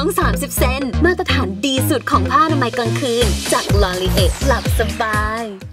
อง 30 เซน มาตรฐานดีสุดของผ้าอนามัยกลางคืน จากลอรีเอหลับสบาย